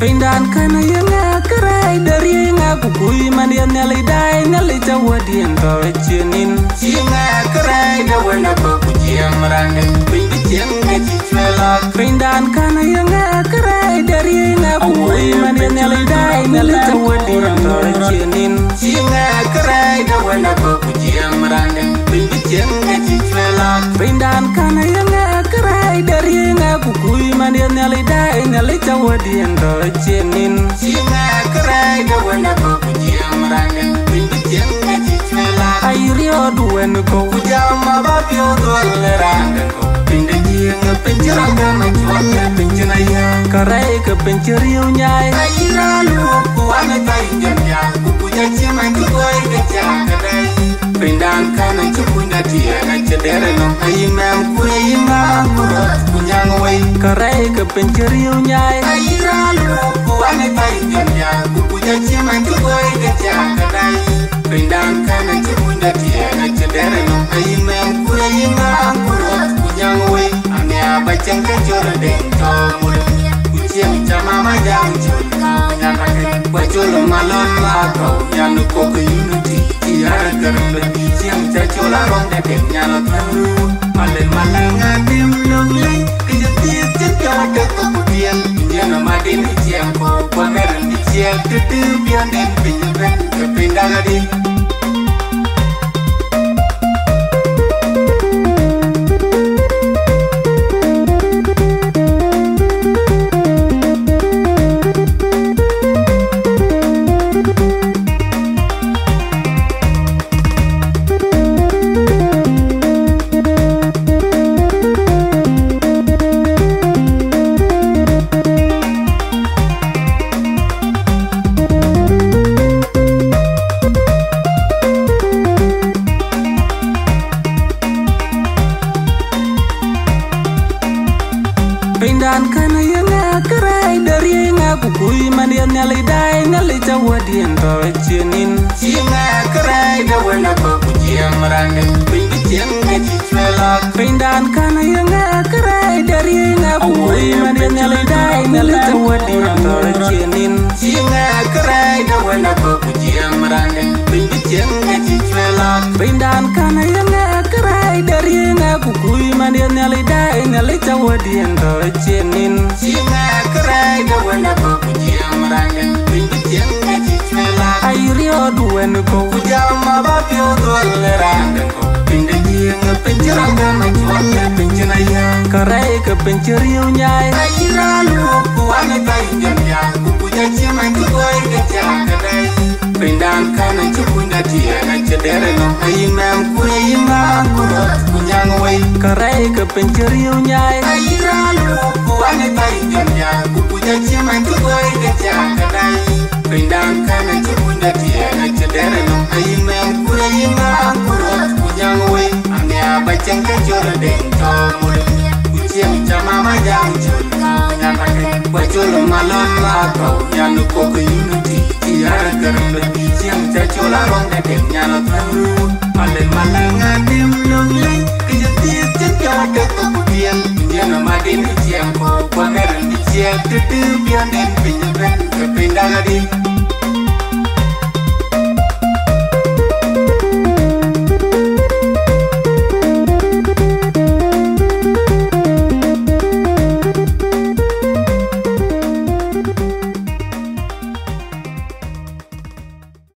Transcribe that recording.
kana yanga karai dari nga kukui man ya nyali dai nyali tawadi ento chinin Chinga karai da wana ko kujiang marande Pingi chiang ga chichwela Rindan kana yanga karai dari nga kukui man ya nyali dai nyali tawadi ento chinin Chinga karai da wana ko kujiang marande Pingi chiang ga chichwela Rindan kana yanga karai dari nga kukui man ya nyali dai nyali tawadi ento chinin Chinga karai da wana ko kujiang marande Pingi chiang ga chichwela Ayrio duwen ko Kujama babyo dole rangan ko Pingi chiang pinjirang ga machuanga pinjinaya karai ke penceriu nyai Kaira lu kuwana taingan ya Kukuja chima kikoi gacha kadai Pindan kana chukunya tia na cedere no Ayimam kure ima kurot kunyang không karai ke penceriu nyai Kaira lu kuwana taingan ya Kukuja chima kikoi gacha kadai Pindan kana chukunya tia na cedere no Ayimam kure ima kurot kunyang wai Ame abacang kacora dento mulut Kuciang cama majang cul Nyana kai bacol malon lakau Nyanu koko unity dedek nyala tahu Malen malang adim long lay Kejetir cekar ke kemudian Nyana madin ciang ko Pameran di ciang Ketubian dan pinyeban Kepindang đi. Pindan kana yanga karai dari nga kukui man ya nyali dai nyali tawadi ento chinin Ciang kerai da wana ko kuciang merangin. Pinggir ciang gaji cuela. Pindan kana yanga karai dari nga kukui man ya nyali dai nyali tawadi ento chinin Cinga kerai da wana ko kujiang merangin. Pinggir ciang gaji cuela. Pindan kana yanga karai dari nga kukui man ya nyali dai nyali tawadi ento Ayrio duwen ko ba babyo dole rangin ko. Pinggir ciang penjerang da na ya karai ka ke riu nyai. Kaira lu ku ane kai nyam ya Kukuja cima kikoi gacha kadai Pindan kana cukunya tia na cedere no. Ayimam kure ima ku nyang wei. Karai ka ke riu nyai. Kaira lu abacang kacora dento mulut Kuciang cama majang cul Nyana kai bacol malon lakau Nyanu koko unity Tiara kerenda Ciang cacola rong dedek nyala tahu Malen malang adim long lay Kejetir cekar ke kemudian Nyana madin ciang ko Pameran di ciang Ketubian dan penyeban Kepindang adim